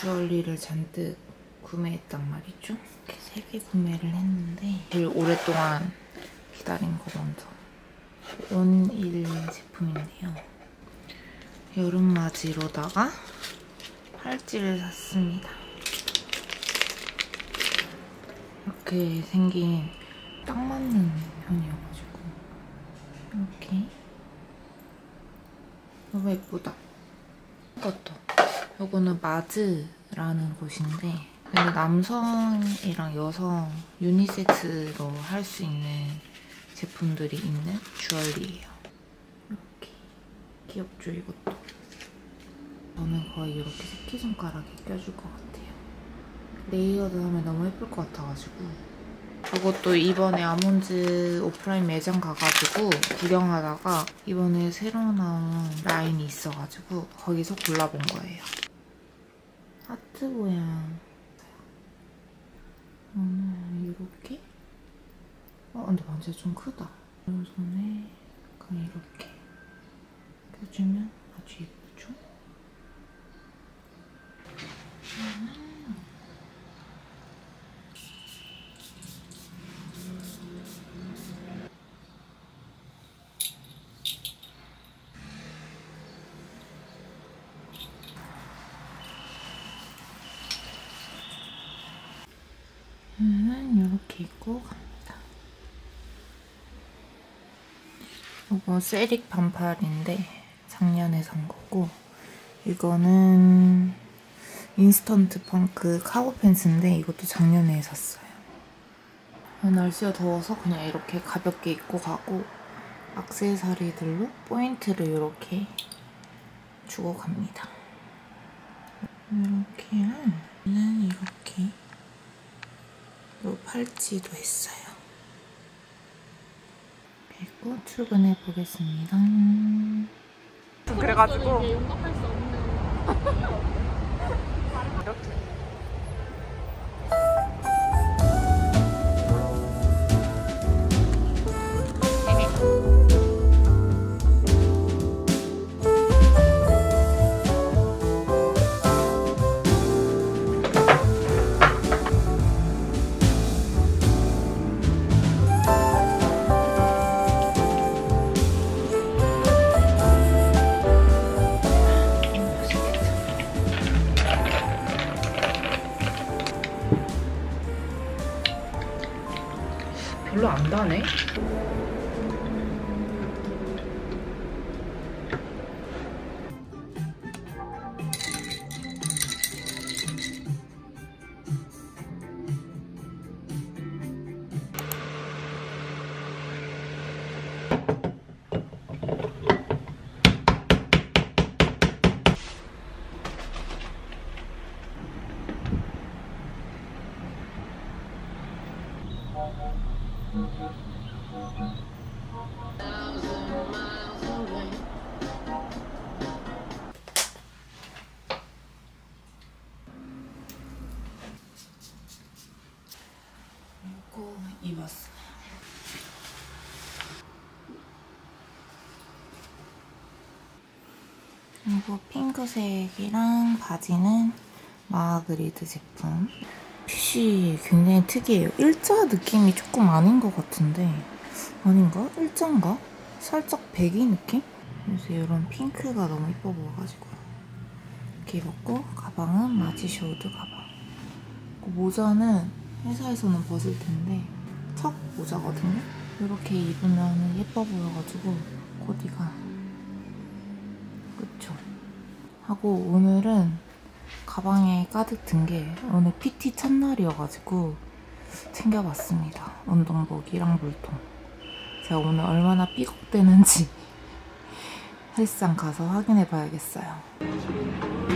주얼리를 잔뜩 구매했단 말이죠. 이렇게 세 개 구매를 했는데 제일 오랫동안 기다린 거 먼저 원일 제품인데요. 여름맞이로다가 팔찌를 샀습니다. 이렇게 생긴 딱 맞는 편이어가지고 이렇게 너무 예쁘다. 이것도 요거는 마즈라는 곳인데 근데 남성이랑 여성 유니섹스로 할 수 있는 제품들이 있는 주얼리예요. 이렇게 귀엽죠 이것도. 저는 거의 이렇게 새끼손가락에 껴줄 것 같아요. layered 하면 너무 예쁠 것 같아가지고 이것도 이번에 아몬즈 오프라인 매장 가가지고 구경하다가 이번에 새로 나온 라인이 있어가지고 거기서 골라본 거예요. 하트 모양. 오늘 이렇게? 어, 근데 반지가 좀 크다. 손에 그냥 이렇게 껴주면 아주 예쁘죠? 는 이렇게 입고 갑니다. 이거 세릭 반팔인데 작년에 산 거고 이거는 인스턴트 펑크 카고 팬츠인데 이것도 작년에 샀어요. 날씨가 더워서 그냥 이렇게 가볍게 입고 가고 악세사리들로 포인트를 이렇게 주고 갑니다. 이렇게 는 이렇게 요 팔찌도 했어요. 그리고 출근해 보겠습니다. 그래가지고 그리고 핑크색이랑 바지는 마그리드 제품. 핏이 굉장히 특이해요. 일자 느낌이 조금 아닌 것 같은데 아닌가? 일자인가? 살짝 배기 느낌? 그래서 이런 핑크가 너무 예뻐 보여가지고 이렇게 입었고 가방은 마지쇼드 가방 그 모자는 회사에서는 벗을 텐데 첫 모자거든요? 이렇게 입으면 예뻐 보여가지고 코디가 그쵸? 하고 오늘은 가방에 가득 든 게 오늘 PT 첫날이어가지고 챙겨봤습니다. 운동복이랑 물통. 제가 오늘 얼마나 삐걱대는지 헬스장 가서 확인해 봐야겠어요.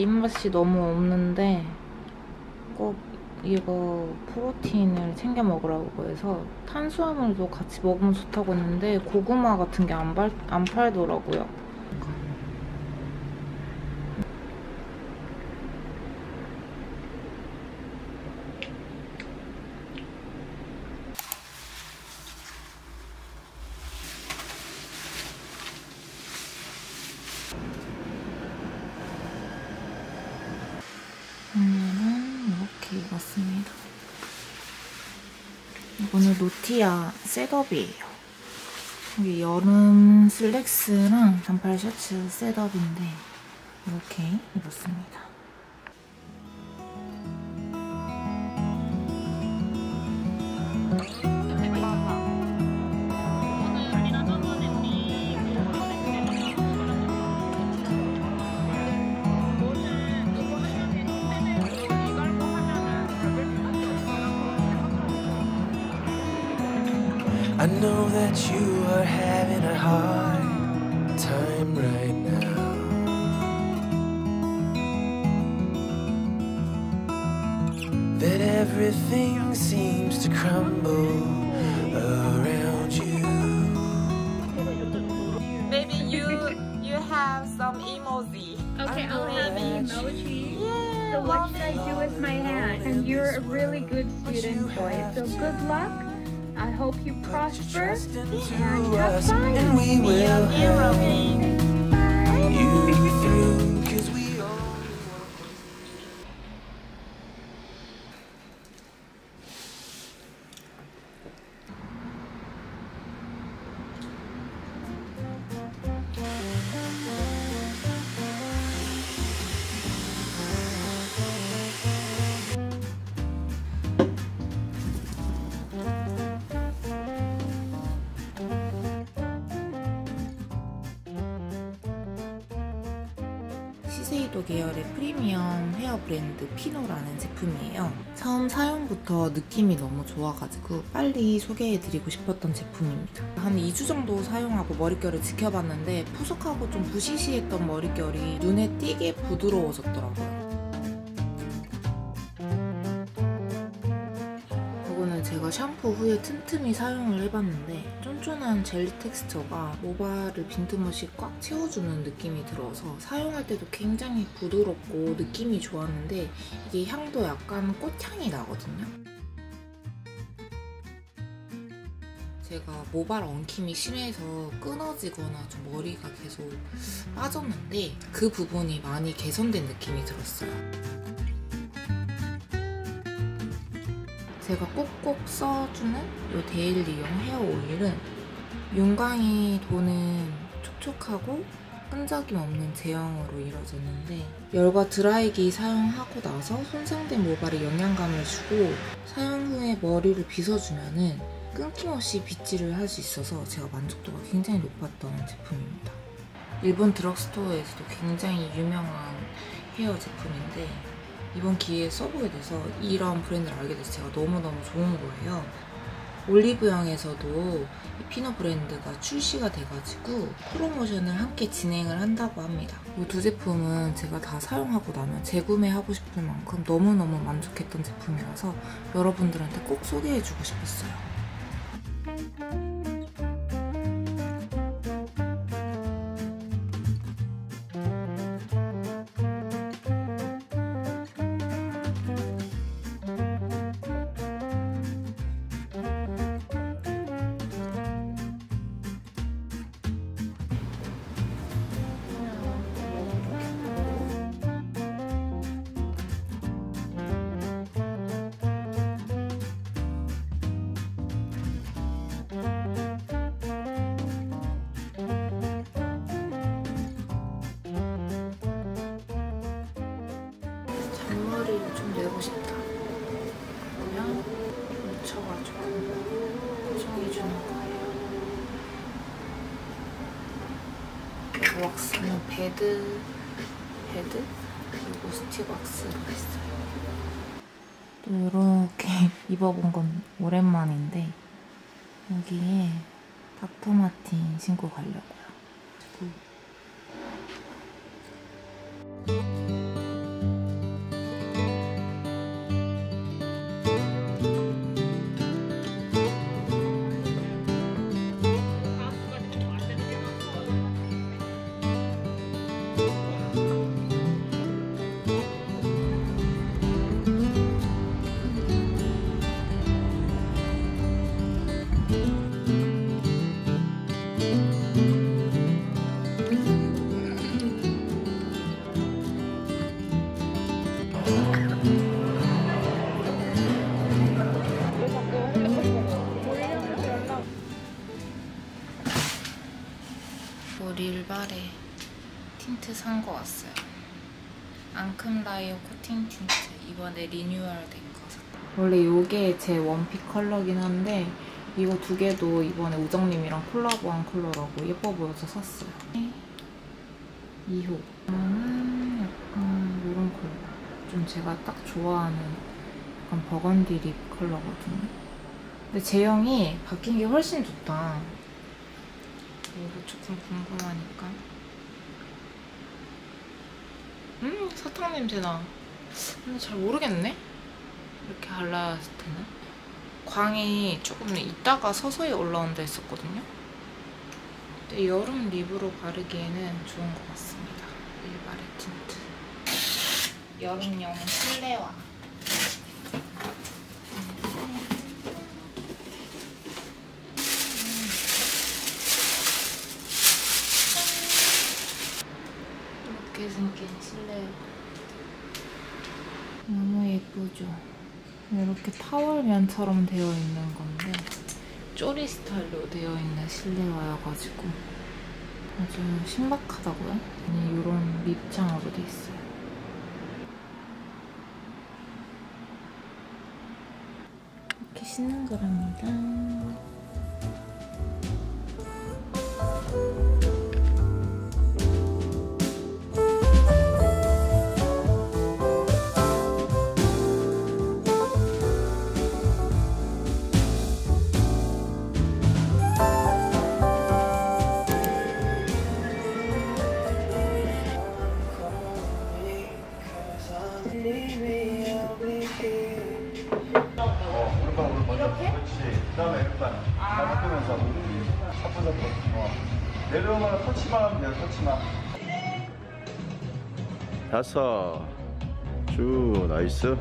입맛이 너무 없는데 꼭 이거 프로틴을 챙겨 먹으라고 해서 탄수화물도 같이 먹으면 좋다고 했는데 고구마 같은 게 안 안 팔더라고요. 오늘은 이렇게 입었습니다. 이거는 노티아 set-up이에요. 이게 여름 슬랙스랑 반팔 셔츠 set-up인데 이렇게 입었습니다. Everything seems to crumble around you. Maybe you you have some emoji. Okay, I'll have the emoji. Yeah. So what should I do with my hand? And you're a really good student, boy. So good luck. I hope you prosper Trust and into have us, fun. and we will help Bye. you through. 계열의 프리미엄 헤어 브랜드 피노라는 제품이에요. 처음 사용부터 느낌이 너무 좋아가지고 빨리 소개해드리고 싶었던 제품입니다. 한 2주 정도 사용하고 머릿결을 지켜봤는데 푸석하고 좀 부시시했던 머릿결이 눈에 띄게 부드러워졌더라고요. 제가 샴푸 후에 틈틈이 사용을 해봤는데 쫀쫀한 젤리 텍스처가 모발을 빈틈없이 꽉 채워주는 느낌이 들어서 사용할 때도 굉장히 부드럽고 느낌이 좋았는데 이게 향도 약간 꽃향이 나거든요. 제가 모발 엉킴이 심해서 끊어지거나 좀 머리가 계속 빠졌는데 그 부분이 많이 개선된 느낌이 들었어요. 제가 꼭꼭 써주는 이 데일리용 헤어 오일은 윤광이 도는 촉촉하고 끈적임 없는 제형으로 이루어졌는데 열과 드라이기 사용하고 나서 손상된 모발에 영양감을 주고 사용 후에 머리를 빗어주면은 끊김없이 빗질을 할 수 있어서 제가 만족도가 굉장히 높았던 제품입니다. 일본 드럭스토어에서도 굉장히 유명한 헤어 제품인데 이번 기회에 써보게 돼서 이런 브랜드를 알게 돼서 제가 너무너무 좋은 거예요. 올리브영에서도 이 피노 브랜드가 출시가 돼가지고 프로모션을 함께 진행을 한다고 합니다. 이 두 제품은 제가 다 사용하고 나면 재구매하고 싶을 만큼 너무너무 만족했던 제품이라서 여러분들한테 꼭 소개해주고 싶었어요. 베드, 베드? 그리고 스틱 왁스가 있어요. 또 이렇게 입어본 건 오랜만인데 여기에 닥터마틴 신고 가려고요. 저 릴바레 틴트 산 거 왔어요. 앙큼 라이어 코팅 틴트 이번에 리뉴얼 된 거 샀다. 원래 이게 제 one pick 컬러긴 한데 이거 두 개도 이번에 우정님이랑 콜라보한 컬러라고 예뻐 보여서 샀어요. 2호. 이거는 약간 이런 컬러. 좀 제가 딱 좋아하는 약간 burgundy lip 컬러거든요. 근데 제형이 바뀐 게 훨씬 좋다. 이거 조금 궁금하니까. 음, 사탕 냄새 나. 근데 잘 모르겠네? 이렇게 발랐을 때는. 광이 조금 이따가 서서히 올라온다 했었거든요. 근데 여름 lip으로 바르기에는 좋은 것 같습니다. 릴바레 틴트. 여름용 실내화. 실내화. 너무 예쁘죠? 이렇게 타월면처럼 되어 있는 건데 쪼리 스타일로 되어 있는 실내화여가지고 아주 신박하다고요? 아니 이런 립장으로 돼 있어요. 이렇게 신는 거랍니다. 다음에 왼발. 아. 끄면서 사포 사포. 어. 내려오면 터치만 하면 돼요. 터치만. 다섯. 쭉 나이스.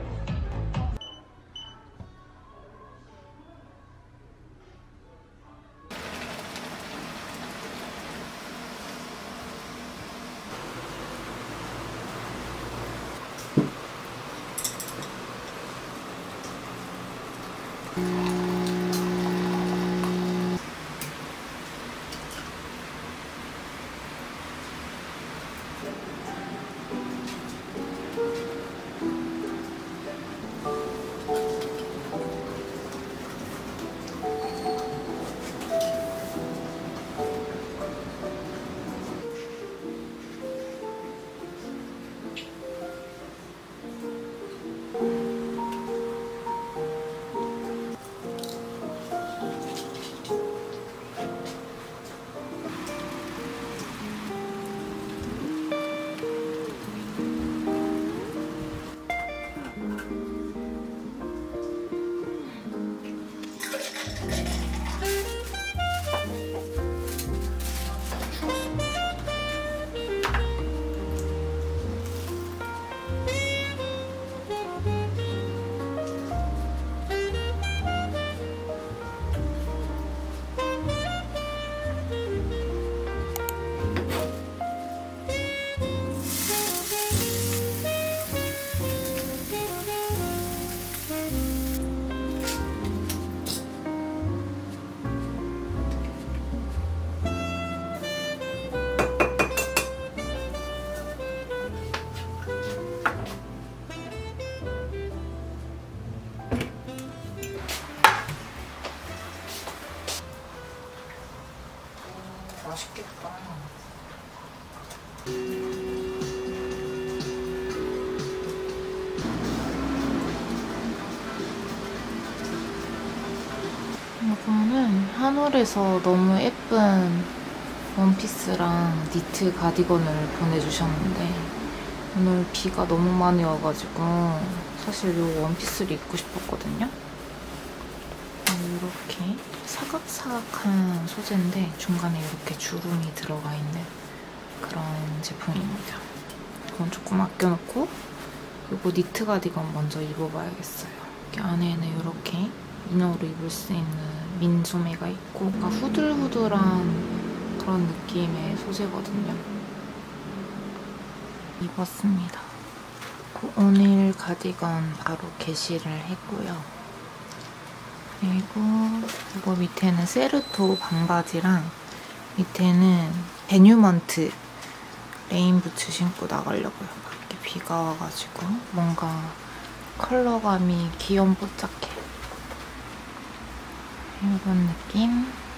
맛있 한올에서 너무 예쁜 원피스랑 니트 가디건을 보내주셨는데 오늘 비가 너무 많이 와가지고 사실 이 원피스를 입고 싶었거든요. 이렇게 사각사각한 소재인데 중간에 이렇게 주름이 들어가 있는 그런 제품입니다. 이건 조금 아껴놓고 그리고 니트 가디건 먼저 입어봐야겠어요. 이렇게 안에는 이렇게 inner로 입을 수 있는 민소매가 있고 뭔가 후들후들한 그런 느낌의 소재거든요. 입었습니다. 그 오늘 가디건 바로 개시를 했고요. 그리고 이거 밑에는 세르토 반바지랑 밑에는 베뉴먼트 rain boots 신고 나가려고요. 밖에 비가 와가지고 뭔가 컬러감이 귀염뽀짝해. 이런 느낌.